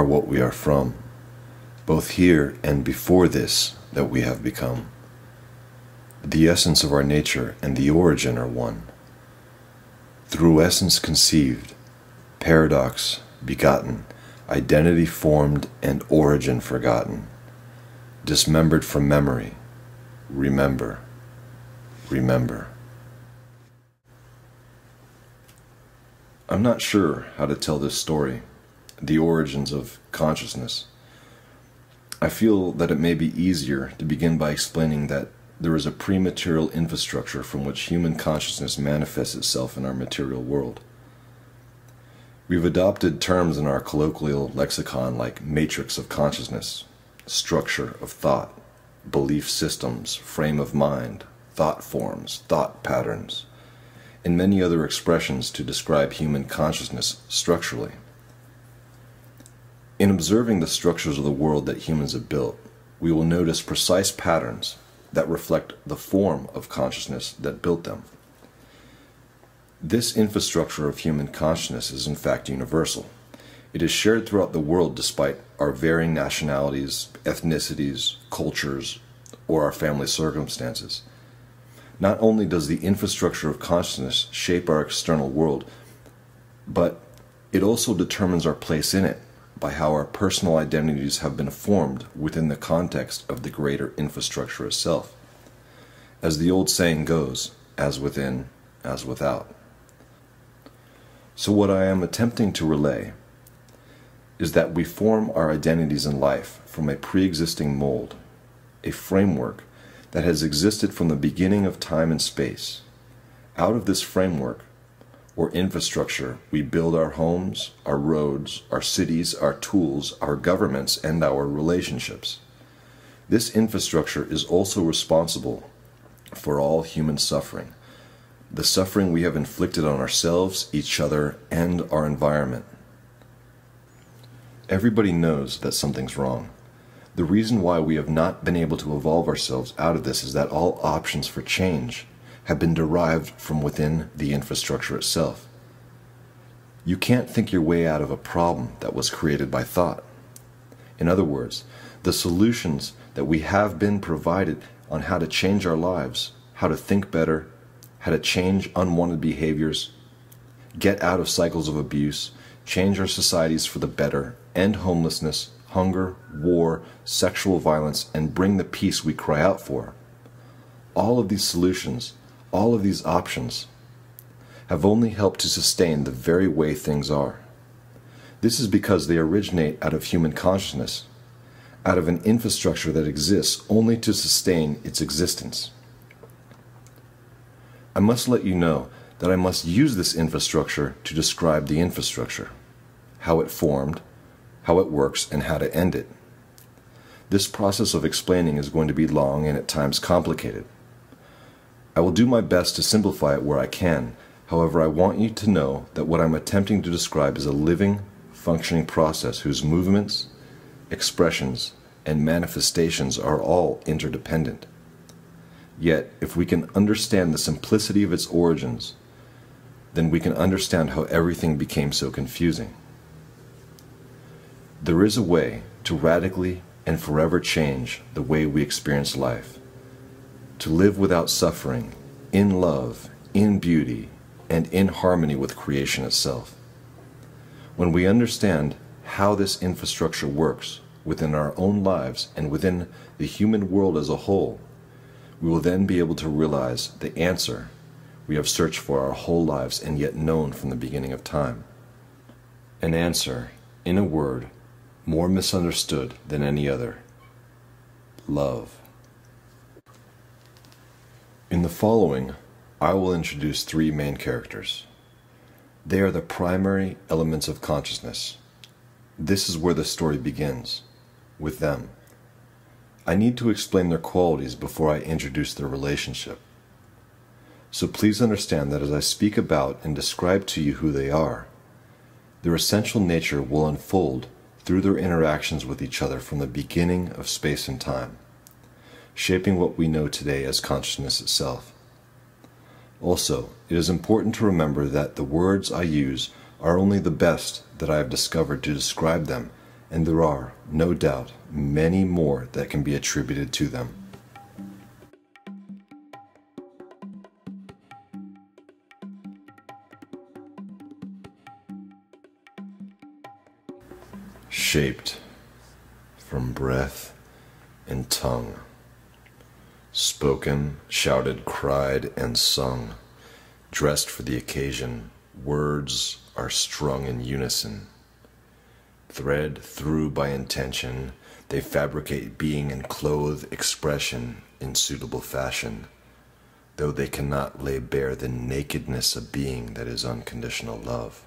Are what we are from, both here and before this that we have become. The essence of our nature and the origin are one. Through essence conceived, paradox begotten, identity formed, and origin forgotten, dismembered from memory, remember, remember. I'm not sure how to tell this story, the origins of consciousness. I feel that it may be easier to begin by explaining that there is a pre-material infrastructure from which human consciousness manifests itself in our material world. We've adopted terms in our colloquial lexicon like matrix of consciousness, structure of thought, belief systems, frame of mind, thought forms, thought patterns, and many other expressions to describe human consciousness structurally. In observing the structures of the world that humans have built, we will notice precise patterns that reflect the form of consciousness that built them. This infrastructure of human consciousness is in fact universal. It is shared throughout the world despite our varying nationalities, ethnicities, cultures, or our family circumstances. Not only does the infrastructure of consciousness shape our external world, but it also determines our place in it by how our personal identities have been formed within the context of the greater infrastructure itself. As the old saying goes, as within, as without. So, what I am attempting to relay is that we form our identities in life from a pre existing mold, a framework that has existed from the beginning of time and space. Out of this framework, or infrastructure, we build our homes, our roads, our cities, our tools, our governments, and our relationships. This infrastructure is also responsible for all human suffering, the suffering we have inflicted on ourselves, each other, and our environment. Everybody knows that something's wrong. The reason why we have not been able to evolve ourselves out of this is that all options for change have been derived from within the infrastructure itself. You can't think your way out of a problem that was created by thought. In other words, the solutions that we have been provided on how to change our lives, how to think better, how to change unwanted behaviors, get out of cycles of abuse, change our societies for the better, end homelessness, hunger, war, sexual violence, and bring the peace we cry out for. All of these solutions all of these options have only helped to sustain the very way things are. This is because they originate out of human consciousness, out of an infrastructure that exists only to sustain its existence. I must let you know that I must use this infrastructure to describe the infrastructure, how it formed, how it works, and how to end it. This process of explaining is going to be long and at times complicated. I will do my best to simplify it where I can. However, I want you to know that what I'm attempting to describe is a living, functioning process whose movements, expressions, and manifestations are all interdependent. Yet, if we can understand the simplicity of its origins, then we can understand how everything became so confusing. There is a way to radically and forever change the way we experience life to live without suffering, in love, in beauty, and in harmony with creation itself. When we understand how this infrastructure works within our own lives and within the human world as a whole, we will then be able to realize the answer we have searched for our whole lives and yet known from the beginning of time. An answer, in a word, more misunderstood than any other love. In the following, I will introduce three main characters. They are the primary elements of consciousness. This is where the story begins, with them. I need to explain their qualities before I introduce their relationship. So please understand that as I speak about and describe to you who they are, their essential nature will unfold through their interactions with each other from the beginning of space and time shaping what we know today as consciousness itself. Also, it is important to remember that the words I use are only the best that I have discovered to describe them, and there are, no doubt, many more that can be attributed to them. Shaped from breath and tongue, spoken, shouted, cried, and sung, dressed for the occasion, words are strung in unison. Thread through by intention, they fabricate being and clothe expression in suitable fashion, though they cannot lay bare the nakedness of being that is unconditional love.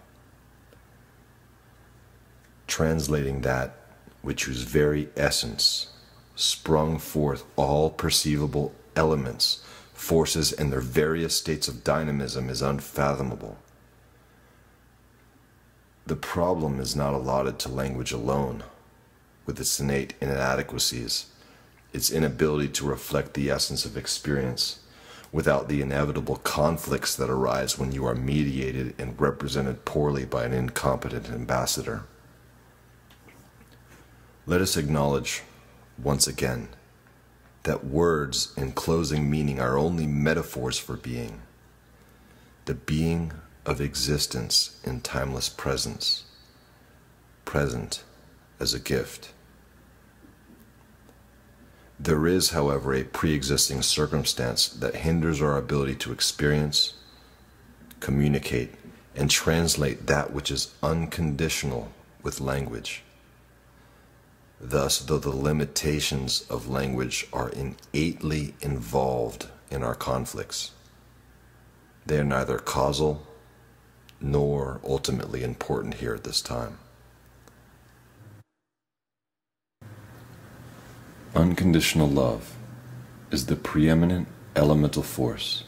Translating that which whose very essence sprung forth all perceivable elements, forces, and their various states of dynamism is unfathomable. The problem is not allotted to language alone, with its innate inadequacies, its inability to reflect the essence of experience, without the inevitable conflicts that arise when you are mediated and represented poorly by an incompetent ambassador. Let us acknowledge, once again, that words enclosing meaning are only metaphors for being. The being of existence in timeless presence, present as a gift. There is, however, a pre existing circumstance that hinders our ability to experience, communicate, and translate that which is unconditional with language. Thus, though the limitations of language are innately involved in our conflicts, they are neither causal nor ultimately important here at this time. Unconditional love is the preeminent elemental force,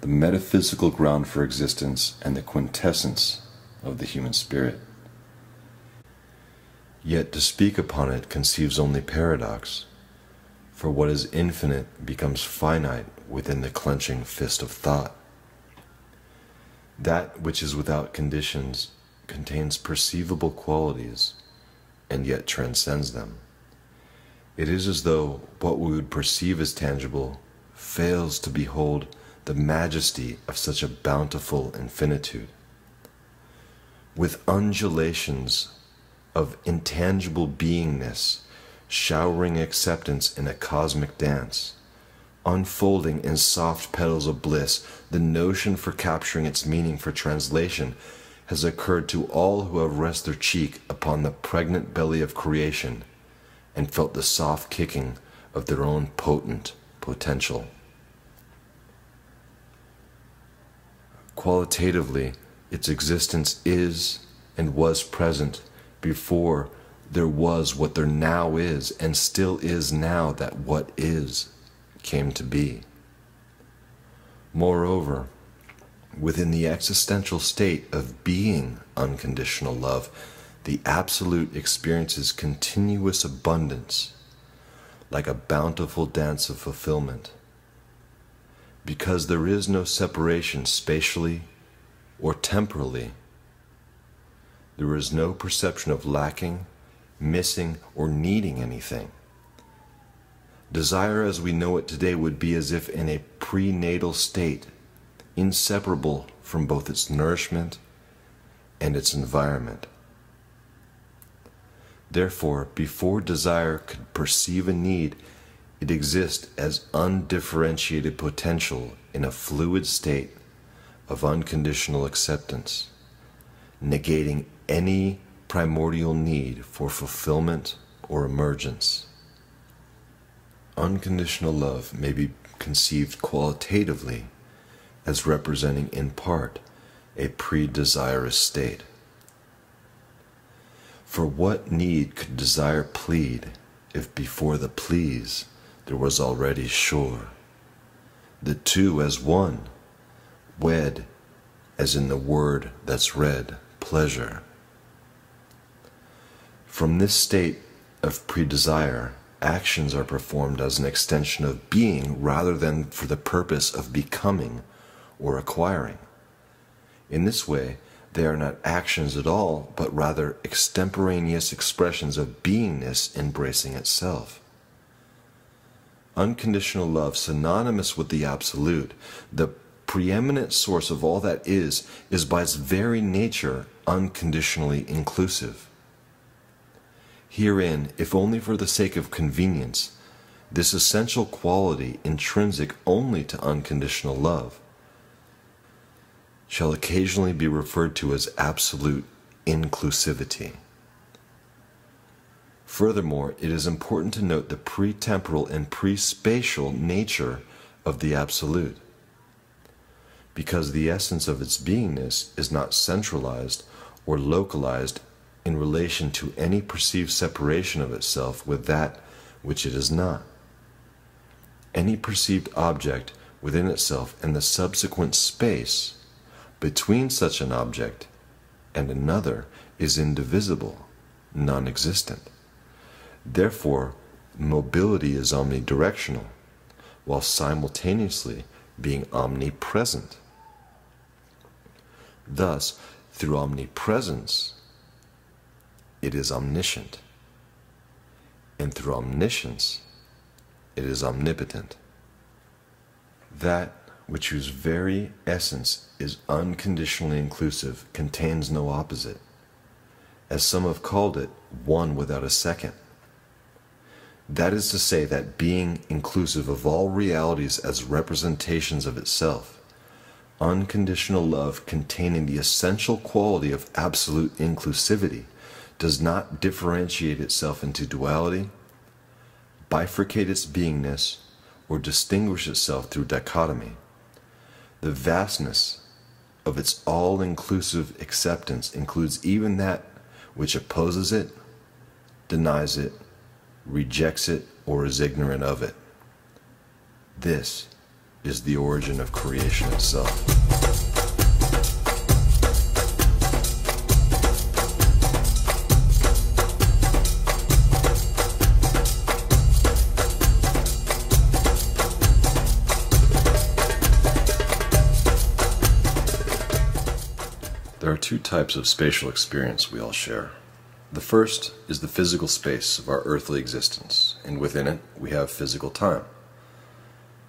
the metaphysical ground for existence, and the quintessence of the human spirit. Yet to speak upon it conceives only paradox, for what is infinite becomes finite within the clenching fist of thought. That which is without conditions contains perceivable qualities and yet transcends them. It is as though what we would perceive as tangible fails to behold the majesty of such a bountiful infinitude. With undulations of intangible beingness, showering acceptance in a cosmic dance, unfolding in soft petals of bliss, the notion for capturing its meaning for translation has occurred to all who have rested their cheek upon the pregnant belly of creation and felt the soft kicking of their own potent potential. Qualitatively, its existence is and was present before there was what there now is, and still is now that what is came to be. Moreover, within the existential state of being unconditional love, the absolute experiences continuous abundance, like a bountiful dance of fulfillment. Because there is no separation spatially or temporally there is no perception of lacking, missing, or needing anything. Desire as we know it today would be as if in a prenatal state, inseparable from both its nourishment and its environment. Therefore, before desire could perceive a need, it exists as undifferentiated potential in a fluid state of unconditional acceptance, negating any primordial need for fulfillment or emergence. Unconditional love may be conceived qualitatively as representing in part a pre desirous state. For what need could desire plead if before the please there was already sure? The two as one, wed as in the word that's read, pleasure. From this state of pre-desire, actions are performed as an extension of being rather than for the purpose of becoming or acquiring. In this way, They are not actions at all, but rather extemporaneous expressions of beingness embracing itself. Unconditional love, synonymous with the Absolute, the preeminent source of all that is, is by its very nature unconditionally inclusive. Herein, if only for the sake of convenience, this essential quality intrinsic only to unconditional love shall occasionally be referred to as absolute inclusivity. Furthermore, it is important to note the pre-temporal and pre-spatial nature of the absolute. Because the essence of its beingness is not centralized or localized in relation to any perceived separation of itself with that which it is not. Any perceived object within itself and the subsequent space between such an object and another is indivisible, non existent. Therefore, mobility is omnidirectional, while simultaneously being omnipresent. Thus, through omnipresence, it is omniscient. And through omniscience, it is omnipotent. That which whose very essence is unconditionally inclusive contains no opposite. As some have called it, one without a second. That is to say, that being inclusive of all realities as representations of itself, unconditional love containing the essential quality of absolute inclusivity, does not differentiate itself into duality, bifurcate its beingness, or distinguish itself through dichotomy. The vastness of its all inclusive acceptance includes even that which opposes it, denies it, rejects it, or is ignorant of it. This is the origin of creation itself. There are two types of spatial experience we all share. The first is the physical space of our earthly existence, and within it we have physical time.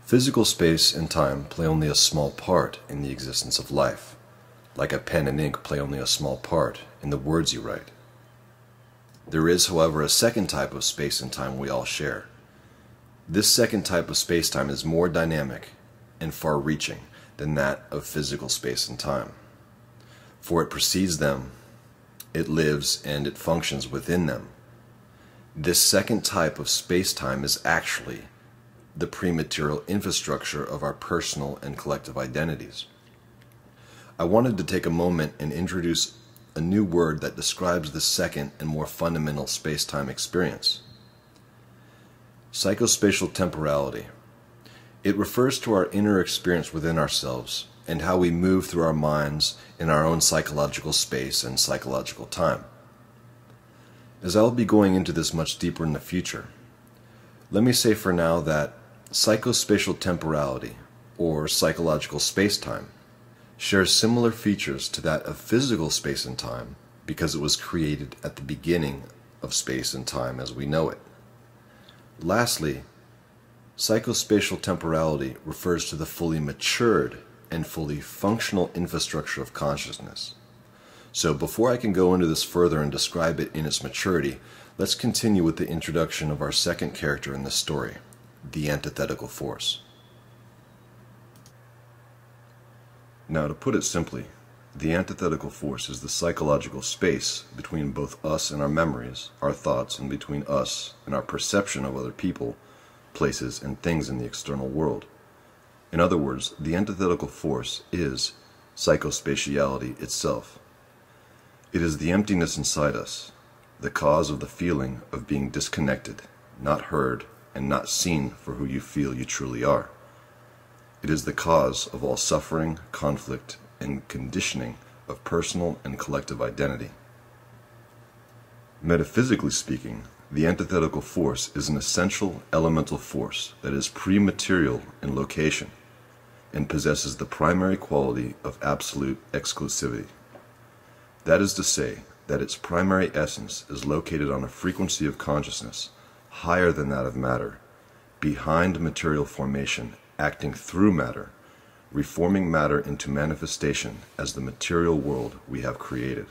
Physical space and time play only a small part in the existence of life, like a pen and ink play only a small part in the words you write. There is, however, a second type of space and time we all share. This second type of space-time is more dynamic and far-reaching than that of physical space and time for it precedes them, it lives, and it functions within them. This second type of space-time is actually the prematerial infrastructure of our personal and collective identities. I wanted to take a moment and introduce a new word that describes the second and more fundamental space-time experience. Psychospatial temporality. It refers to our inner experience within ourselves and how we move through our minds in our own psychological space and psychological time. As I'll be going into this much deeper in the future, let me say for now that psychospatial temporality, or psychological space-time, shares similar features to that of physical space and time because it was created at the beginning of space and time as we know it. Lastly, psychospatial temporality refers to the fully matured and fully functional infrastructure of consciousness. So before I can go into this further and describe it in its maturity, let's continue with the introduction of our second character in the story, the antithetical force. Now, to put it simply, the antithetical force is the psychological space between both us and our memories, our thoughts, and between us and our perception of other people, places, and things in the external world. In other words, the antithetical force is psychospatiality itself. It is the emptiness inside us, the cause of the feeling of being disconnected, not heard, and not seen for who you feel you truly are. It is the cause of all suffering, conflict, and conditioning of personal and collective identity. Metaphysically speaking, the antithetical force is an essential elemental force that is pre-material in location and possesses the primary quality of absolute exclusivity. That is to say, that its primary essence is located on a frequency of consciousness higher than that of matter, behind material formation, acting through matter, reforming matter into manifestation as the material world we have created.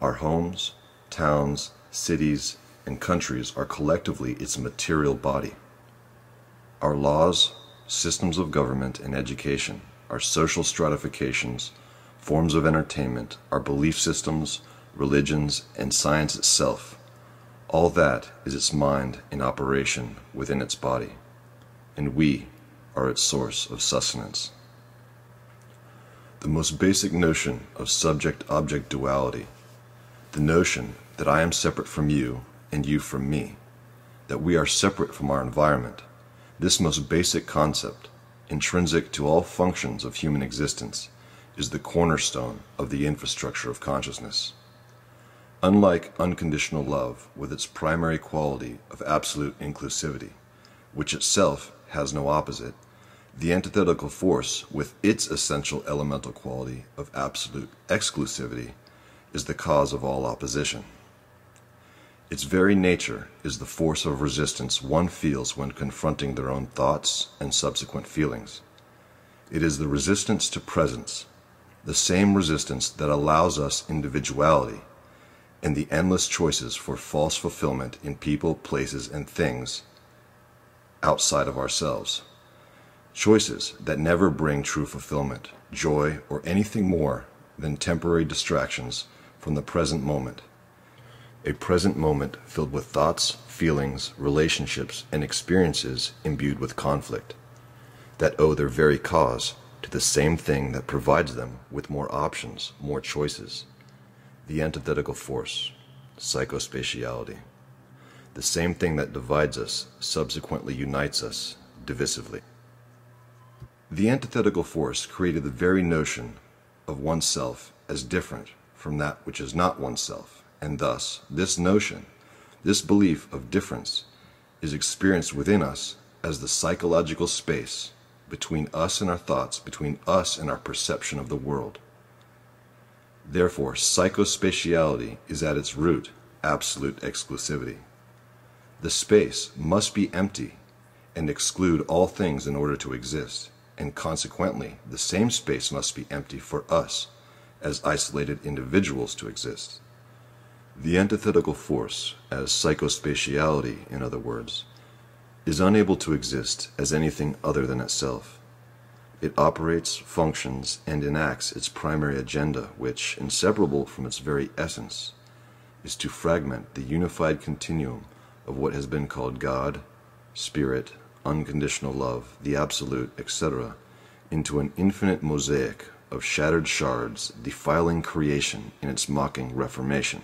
Our homes, towns, cities, and countries are collectively its material body. Our laws, systems of government and education, our social stratifications, forms of entertainment, our belief systems, religions, and science itself, all that is its mind in operation within its body, and we are its source of sustenance. The most basic notion of subject-object duality, the notion that I am separate from you and you from me, that we are separate from our environment, this most basic concept, intrinsic to all functions of human existence, is the cornerstone of the infrastructure of consciousness. Unlike unconditional love, with its primary quality of absolute inclusivity, which itself has no opposite, the antithetical force, with its essential elemental quality of absolute exclusivity, is the cause of all opposition. Its very nature is the force of resistance one feels when confronting their own thoughts and subsequent feelings. It is the resistance to presence, the same resistance that allows us individuality and the endless choices for false fulfillment in people, places, and things outside of ourselves. Choices that never bring true fulfillment, joy, or anything more than temporary distractions from the present moment. A present moment filled with thoughts, feelings, relationships, and experiences imbued with conflict, that owe their very cause to the same thing that provides them with more options, more choices. The antithetical force, psychospatiality. The same thing that divides us subsequently unites us divisively. The antithetical force created the very notion of oneself as different from that which is not oneself, and thus this notion, this belief of difference, is experienced within us as the psychological space between us and our thoughts, between us and our perception of the world. Therefore, psychospatiality is at its root absolute exclusivity. The space must be empty and exclude all things in order to exist and consequently the same space must be empty for us as isolated individuals to exist. The antithetical force, as psychospatiality in other words, is unable to exist as anything other than itself. It operates, functions, and enacts its primary agenda, which, inseparable from its very essence, is to fragment the unified continuum of what has been called God, Spirit, unconditional love, the absolute, etc., into an infinite mosaic of shattered shards defiling creation in its mocking reformation.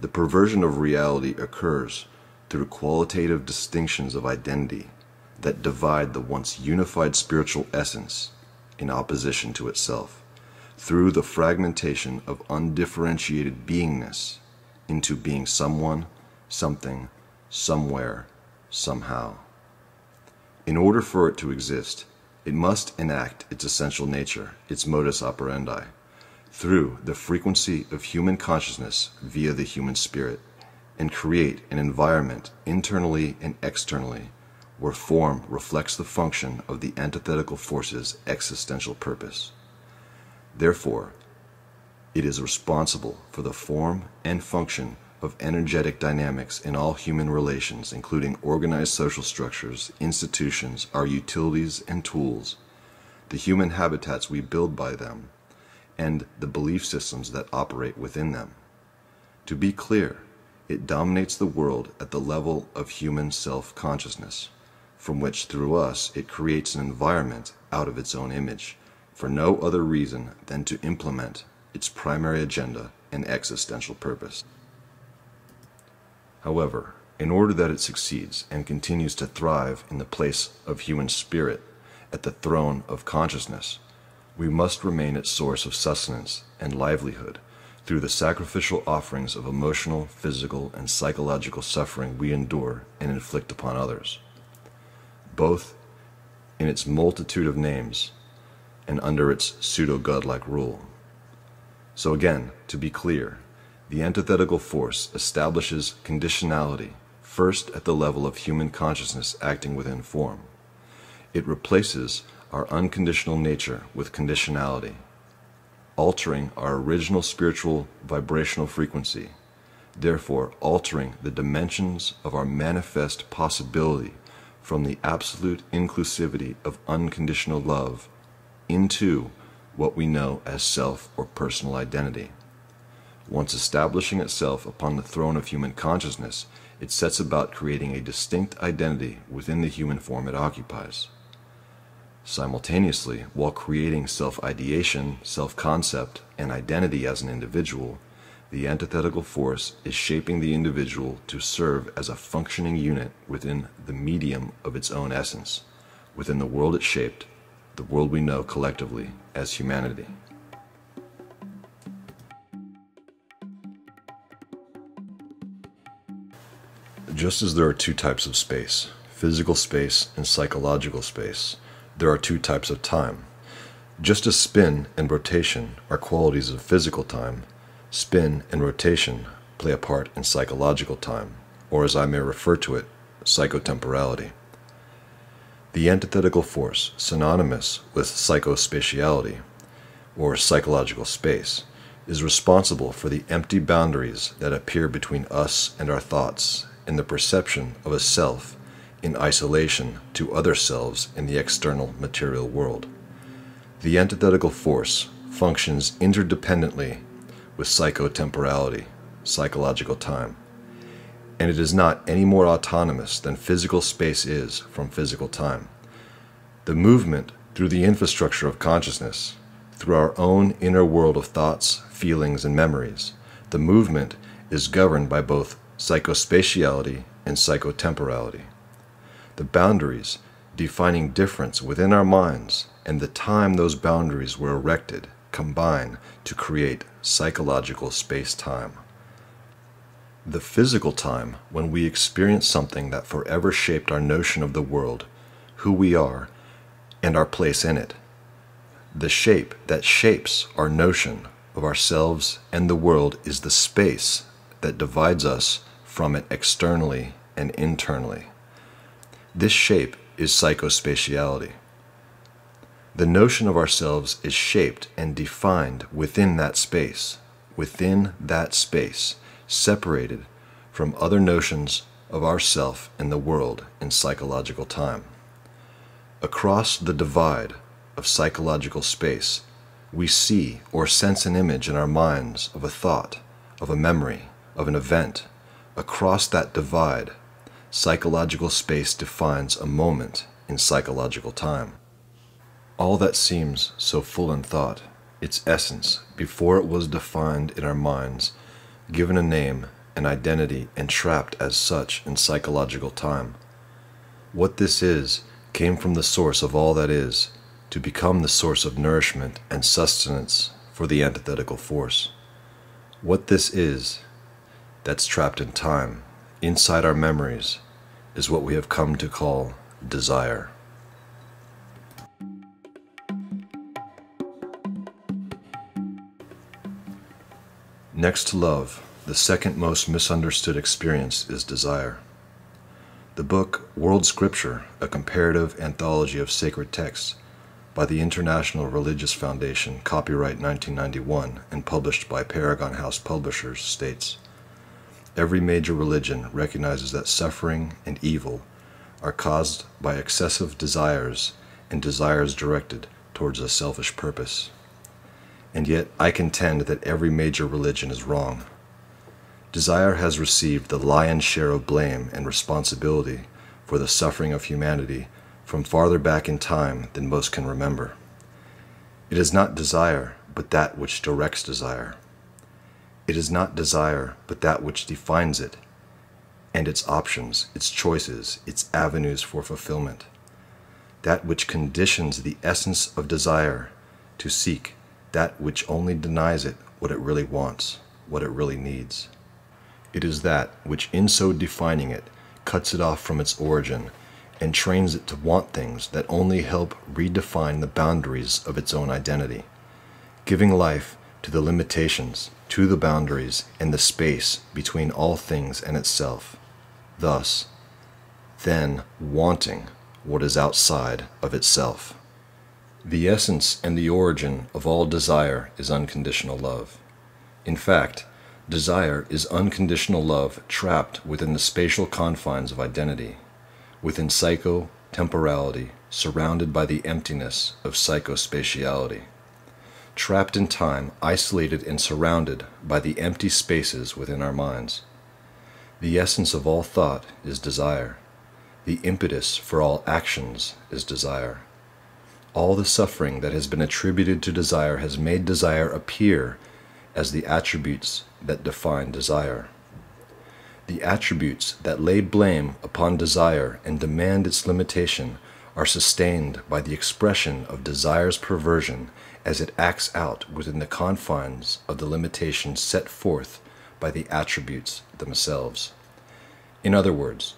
The perversion of reality occurs through qualitative distinctions of identity that divide the once unified spiritual essence in opposition to itself, through the fragmentation of undifferentiated beingness into being someone, something, somewhere, somehow. In order for it to exist, it must enact its essential nature, its modus operandi, through the frequency of human consciousness via the human spirit, and create an environment internally and externally where form reflects the function of the antithetical force's existential purpose. Therefore, it is responsible for the form and function of energetic dynamics in all human relations, including organized social structures, institutions, our utilities and tools, the human habitats we build by them, and the belief systems that operate within them. To be clear, it dominates the world at the level of human self-consciousness, from which through us it creates an environment out of its own image, for no other reason than to implement its primary agenda and existential purpose. However, in order that it succeeds and continues to thrive in the place of human spirit at the throne of consciousness, we must remain its source of sustenance and livelihood through the sacrificial offerings of emotional, physical, and psychological suffering we endure and inflict upon others, both in its multitude of names and under its pseudo godlike rule. So, again, to be clear, the antithetical force establishes conditionality first at the level of human consciousness acting within form. It replaces our unconditional nature with conditionality, altering our original spiritual vibrational frequency, therefore altering the dimensions of our manifest possibility from the absolute inclusivity of unconditional love into what we know as self or personal identity. Once establishing itself upon the throne of human consciousness, it sets about creating a distinct identity within the human form it occupies. Simultaneously, while creating self ideation, self concept, and identity as an individual, the antithetical force is shaping the individual to serve as a functioning unit within the medium of its own essence, within the world it shaped, the world we know collectively as humanity. Just as there are two types of space, physical space and psychological space, there are two types of time. Just as spin and rotation are qualities of physical time, spin and rotation play a part in psychological time, or as I may refer to it, psychotemporality. The antithetical force, synonymous with psychospatiality, or psychological space, is responsible for the empty boundaries that appear between us and our thoughts in the perception of a self in isolation to other selves in the external material world. The antithetical force functions interdependently with psychotemporality, psychological time, and it is not any more autonomous than physical space is from physical time. The movement through the infrastructure of consciousness, through our own inner world of thoughts, feelings, and memories, the movement is governed by both psychospatiality, and psychotemporality. The boundaries defining difference within our minds and the time those boundaries were erected combine to create psychological space time. The physical time when we experience something that forever shaped our notion of the world, who we are, and our place in it. The shape that shapes our notion of ourselves and the world is the space that divides us from it externally and internally. This shape is psychospatiality. The notion of ourselves is shaped and defined within that space, within that space, separated from other notions of ourself and the world in psychological time. Across the divide of psychological space, we see or sense an image in our minds of a thought, of a memory, of an event, Across that divide, psychological space defines a moment in psychological time. All that seems so full in thought, its essence, before it was defined in our minds, given a name, an identity, and trapped as such in psychological time. What this is came from the source of all that is, to become the source of nourishment and sustenance for the antithetical force. What this is that's trapped in time, inside our memories, is what we have come to call desire. Next to love, the second most misunderstood experience is desire. The book World Scripture, a comparative anthology of sacred texts, by the International Religious Foundation, copyright 1991, and published by Paragon House Publishers, states Every major religion recognizes that suffering and evil are caused by excessive desires and desires directed towards a selfish purpose. And yet I contend that every major religion is wrong. Desire has received the lion's share of blame and responsibility for the suffering of humanity from farther back in time than most can remember. It is not desire, but that which directs desire. It is not desire, but that which defines it, and its options, its choices, its avenues for fulfillment. That which conditions the essence of desire to seek that which only denies it what it really wants, what it really needs. It is that which, in so defining it, cuts it off from its origin and trains it to want things that only help redefine the boundaries of its own identity, giving life to the limitations, to the boundaries, and the space between all things and itself, thus, then wanting what is outside of itself. The essence and the origin of all desire is unconditional love. In fact, desire is unconditional love trapped within the spatial confines of identity, within psycho temporality, surrounded by the emptiness of psychospatiality trapped in time, isolated and surrounded by the empty spaces within our minds. The essence of all thought is desire. The impetus for all actions is desire. All the suffering that has been attributed to desire has made desire appear as the attributes that define desire. The attributes that lay blame upon desire and demand its limitation are sustained by the expression of desire's perversion as it acts out within the confines of the limitations set forth by the attributes themselves. In other words,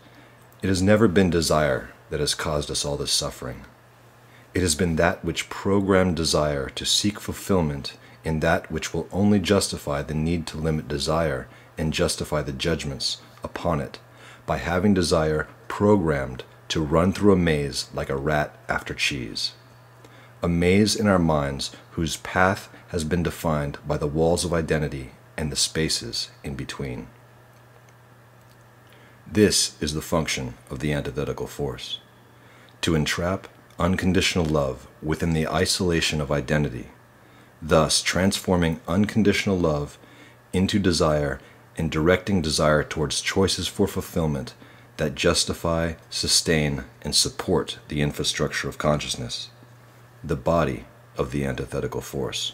it has never been desire that has caused us all this suffering. It has been that which programmed desire to seek fulfillment in that which will only justify the need to limit desire and justify the judgments upon it by having desire programmed to run through a maze like a rat after cheese a maze in our minds whose path has been defined by the walls of identity and the spaces in between. This is the function of the antithetical force to entrap unconditional love within the isolation of identity, thus transforming unconditional love into desire and directing desire towards choices for fulfillment that justify, sustain, and support the infrastructure of consciousness the body of the antithetical force.